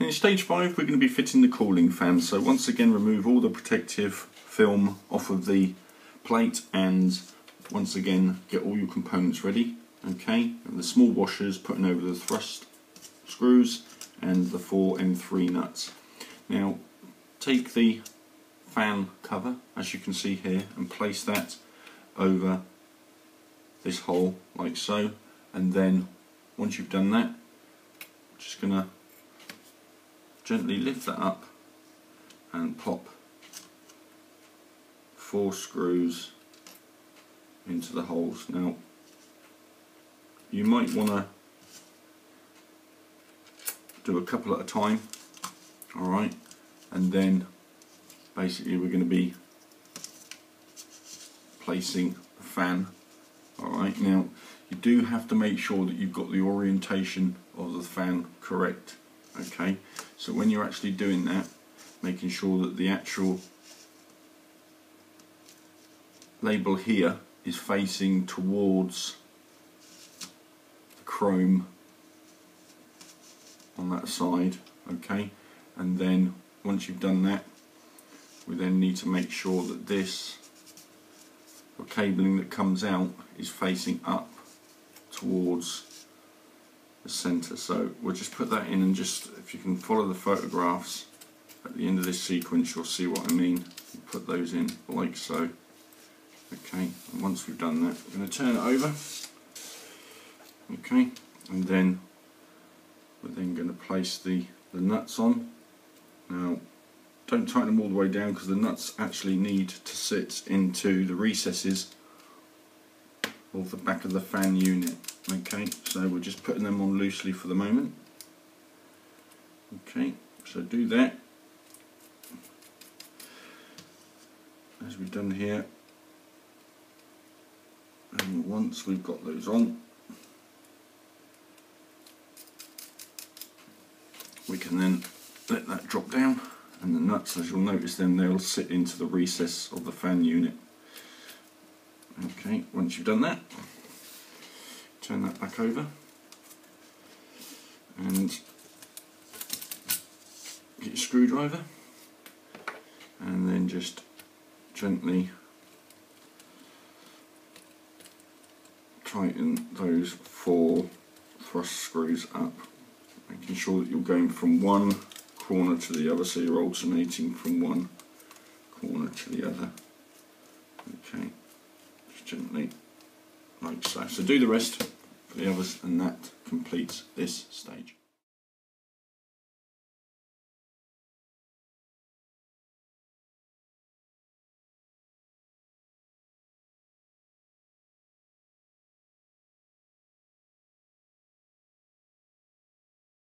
In stage 5 we're going to be fitting the cooling fan. So once again remove all the protective film off of the plate and once again get all your components ready. Okay and the small washers putting over the thrust screws and the four M3 nuts. Now take the fan cover as you can see here and place that over this hole like so. And then once you've done that just gonna gently lift that up and pop four screws into the holes. Now you might want to do a couple at a time alright and then basically we're going to be placing the fan alright now you do have to make sure that you've got the orientation of the fan correct okay so when you're actually doing that making sure that the actual label here is facing towards the chrome on that side okay? And then once you've done that we then need to make sure that this cabling that comes out is facing up towards center so we'll just put that in and just if you can follow the photographs at the end of this sequence you'll see what I mean. Put those in like so. Okay and once we've done that we're going to turn it over. Okay and then we're then going to place the the nuts on. Now don't tighten them all the way down because the nuts actually need to sit into the recesses of the back of the fan unit okay so we're just putting them on loosely for the moment. Okay so do that. As we've done here and once we've got those on we can then let that drop down and the nuts as you'll notice then they'll sit into the recess of the fan unit. Okay once you've done that turn that back over. And get your screwdriver. And then just gently tighten those four thrust screws up. Making sure that you're going from one corner to the other so you're alternating from one corner to the other. Okay just gently like so. So do the rest the others and that completes this stage